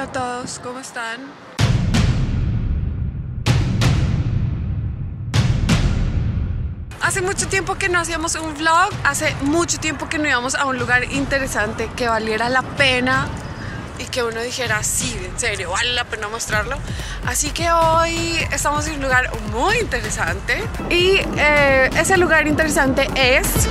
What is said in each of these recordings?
Hola a todos, ¿cómo están? Hace mucho tiempo que no hacíamos un vlog, hace mucho tiempo que no íbamos a un lugar interesante que valiera la pena y que uno dijera, sí, en serio, vale la pena mostrarlo. Así que hoy estamos en un lugar muy interesante y eh, ese lugar interesante es...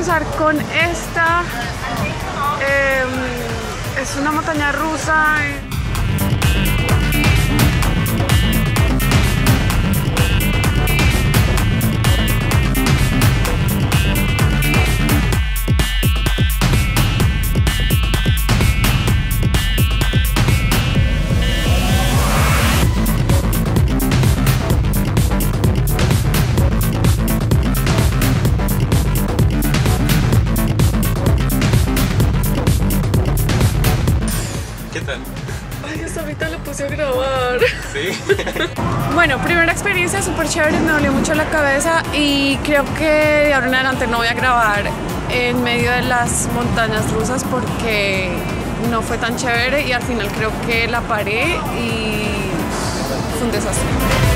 empezar con esta. em, es una montaña rusa. Grabar. Sí. Bueno, primera experiencia súper chévere, me dolió mucho la cabeza y creo que de ahora en adelante no voy a grabar en medio de las montañas rusas porque no fue tan chévere y al final creo que la paré y fue un desastre.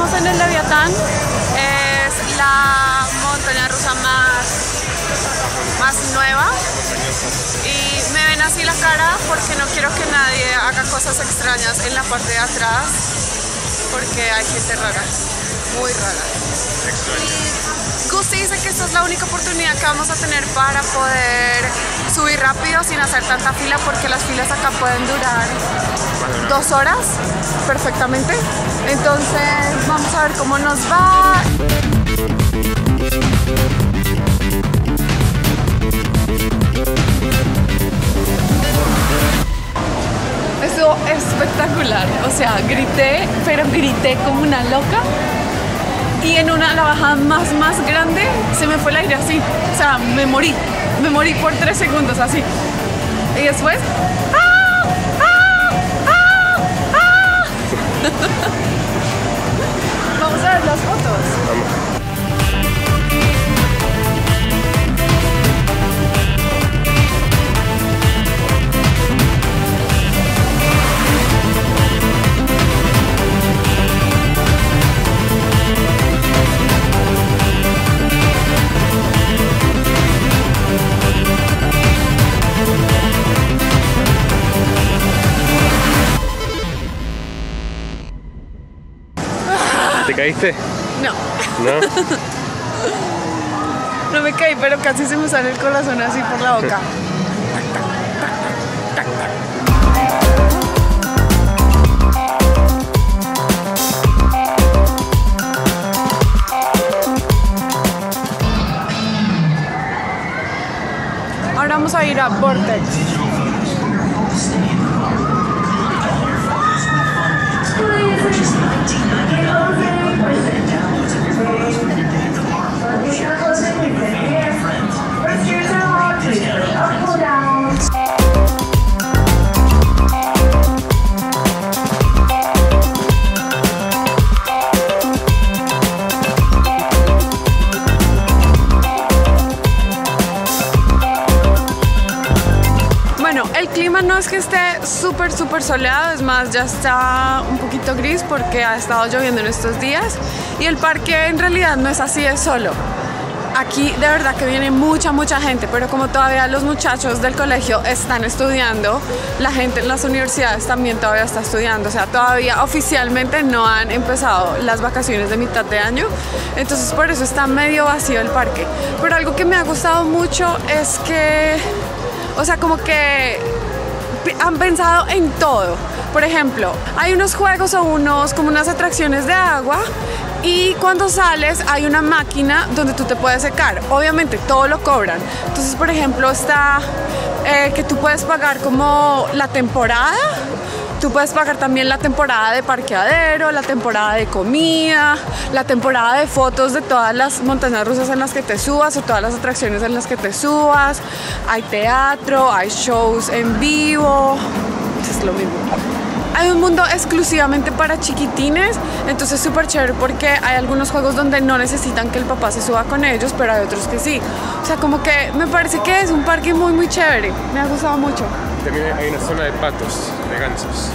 Estamos en el Leviatán. Es la montaña rusa más, más nueva. Y me ven así la cara porque no quiero que nadie haga cosas extrañas en la parte de atrás. Porque hay gente rara, muy rara. Y Gusti dice que esta es la única oportunidad que vamos a tener para poder subir rápido sin hacer tanta fila porque las filas acá pueden durar dos horas perfectamente. Entonces vamos a ver cómo nos va. Estuvo espectacular. O sea, grité, pero grité como una loca. Y en una la bajada más, más grande se me fue el aire así. O sea, me morí. Me morí por tres segundos así. Y después. ¡ah! ¡ah! ¡ah! caíste? No, No. no me caí, pero casi se me sale el corazón así por la boca. Ahora vamos a ir a Vortex. purchase the 1998 Honda clima no es que esté súper, súper soleado, es más, ya está un poquito gris porque ha estado lloviendo en estos días y el parque en realidad no es así de solo. Aquí de verdad que viene mucha, mucha gente, pero como todavía los muchachos del colegio están estudiando, la gente en las universidades también todavía está estudiando, o sea, todavía oficialmente no han empezado las vacaciones de mitad de año, entonces por eso está medio vacío el parque. Pero algo que me ha gustado mucho es que o sea, como que han pensado en todo. Por ejemplo, hay unos juegos o unos como unas atracciones de agua Y cuando sales hay una máquina donde tú te puedes secar. Obviamente todo lo cobran. Entonces, por ejemplo, está eh, que tú puedes pagar como la temporada. Tú puedes pagar también la temporada de parqueadero, la temporada de comida, la temporada de fotos de todas las montañas rusas en las que te subas o todas las atracciones en las que te subas. Hay teatro, hay shows en vivo. Es lo mismo hay un mundo exclusivamente para chiquitines, entonces es súper chévere porque hay algunos juegos donde no necesitan que el papá se suba con ellos, pero hay otros que sí. O sea, como que me parece que es un parque muy, muy chévere. Me ha gustado mucho. También hay una zona de patos, de gansos.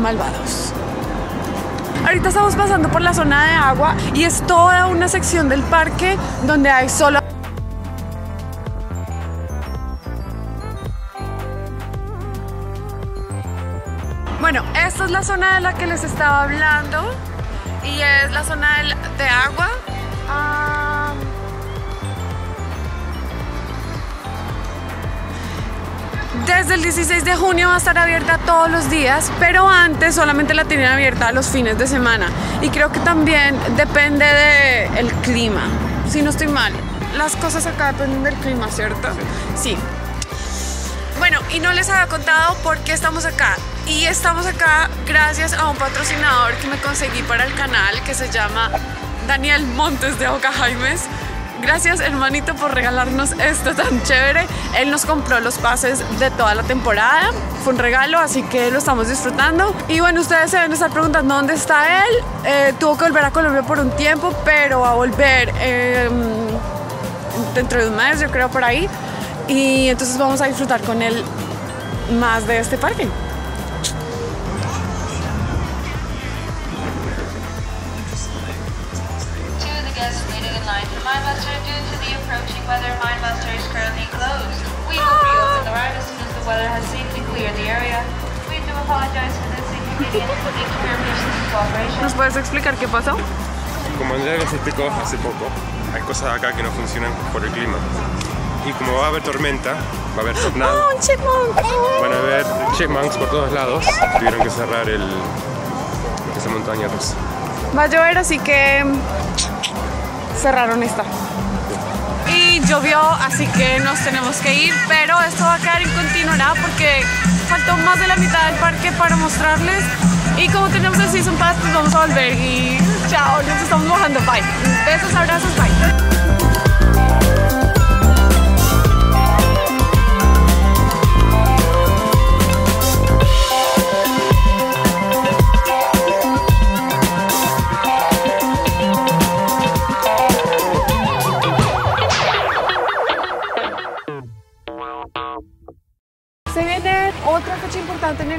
Malvados. Ahorita estamos pasando por la zona de agua y es toda una sección del parque donde hay solo Bueno, esta es la zona de la que les estaba hablando y es la zona de, agua. Desde el 16 de junio va a estar abierta todos los días, pero antes solamente la tenían abierta los fines de semana. Y creo que también depende del clima, si no estoy mal. Las cosas acá dependen del clima, ¿cierto? Sí. Bueno, y no les había contado por qué estamos acá. Y estamos acá gracias a un patrocinador que me conseguí para el canal que se llama Daniel Montes de Oca Jaimes. Gracias hermanito por regalarnos esto tan chévere. Él nos compró los pases de toda la temporada. Fue un regalo, así que lo estamos disfrutando. Y bueno, ustedes se deben estar preguntando dónde está él. Eh, tuvo que volver a Colombia por un tiempo, pero va a volver eh, dentro de un mes, yo creo, por ahí. Y entonces vamos a disfrutar con él más de este parque. ¿Nos puedes explicar qué pasó? Como Andrea nos explicó hace poco, hay cosas acá que no funcionan por el clima. Y como va a haber tormenta, va a haber tornado. ¡Oh, un chipmunk! Van a haber chipmunks por todos lados. Tuvieron que cerrar el, esa montaña rusa. Va a llover, así que cerraron esta. Y llovió, así que nos tenemos que ir, pero esto va a quedar en continuidad porque faltó más de la mitad del parque para mostrarles. Y como tenemos el Season Pass, pues vamos a volver y chao, nos estamos bajando, bye. Besos, abrazos, bye.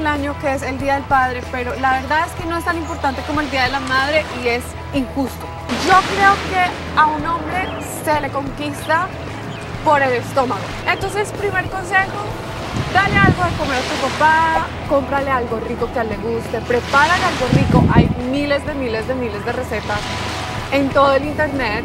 Importante en el año que es el Día del Padre, pero la verdad es que no es tan importante como el Día de la Madre y es injusto. Yo creo que a un hombre se le conquista por el estómago. Entonces, primer consejo, dale algo de comer a tu papá, cómprale algo rico que a él le guste, prepárale algo rico. Hay miles de miles de miles de recetas en todo el internet.